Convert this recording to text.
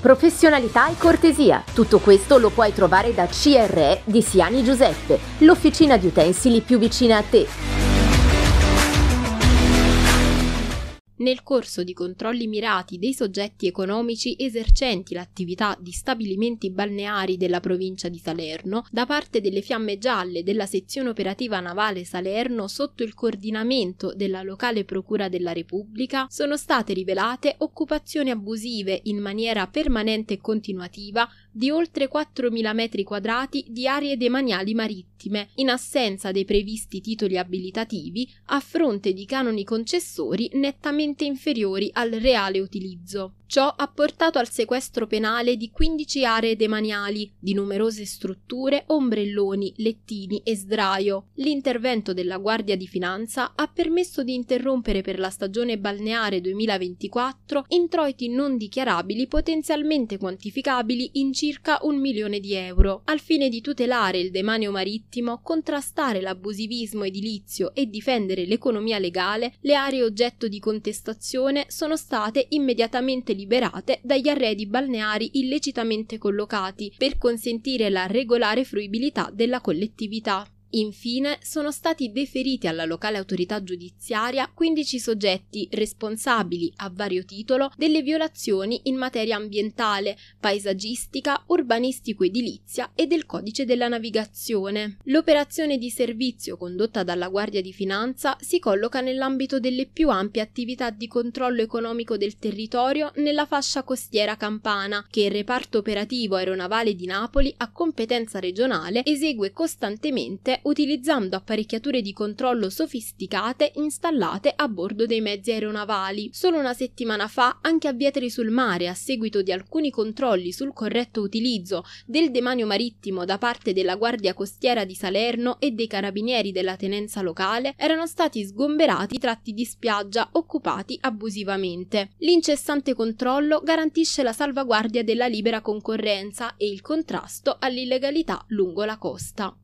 professionalità e cortesia. Tutto questo lo puoi trovare da CRE di Siani Giuseppe, l'officina di utensili più vicina a te. Nel corso di controlli mirati dei soggetti economici esercenti l'attività di stabilimenti balneari della provincia di Salerno, da parte delle Fiamme Gialle della sezione operativa navale Salerno sotto il coordinamento della locale Procura della Repubblica, sono state rivelate occupazioni abusive in maniera permanente e continuativa di oltre 4.000 metri quadrati di aree demaniali marittime, in assenza dei previsti titoli abilitativi, a fronte di canoni concessori nettamente inferiori al reale utilizzo. Ciò ha portato al sequestro penale di 15 aree demaniali, di numerose strutture, ombrelloni, lettini e sdraio. L'intervento della Guardia di Finanza ha permesso di interrompere per la stagione balneare 2024 introiti non dichiarabili potenzialmente quantificabili in circa un milione di euro. Al fine di tutelare il demanio marittimo, contrastare l'abusivismo edilizio e difendere l'economia legale, le aree oggetto di contestazione sono state immediatamente liberate dagli arredi balneari illecitamente collocati per consentire la regolare fruibilità della collettività. Infine sono stati deferiti alla locale autorità giudiziaria 15 soggetti responsabili a vario titolo delle violazioni in materia ambientale, paesaggistica, urbanistico-edilizia e del codice della navigazione. L'operazione di servizio condotta dalla Guardia di Finanza si colloca nell'ambito delle più ampie attività di controllo economico del territorio nella fascia costiera campana, che il reparto operativo aeronavale di Napoli a competenza regionale esegue costantemente utilizzando apparecchiature di controllo sofisticate installate a bordo dei mezzi aeronavali. Solo una settimana fa, anche a Vietri sul Mare, a seguito di alcuni controlli sul corretto utilizzo del demanio marittimo da parte della Guardia Costiera di Salerno e dei carabinieri della tenenza locale, erano stati sgomberati tratti di spiaggia occupati abusivamente. L'incessante controllo garantisce la salvaguardia della libera concorrenza e il contrasto all'illegalità lungo la costa.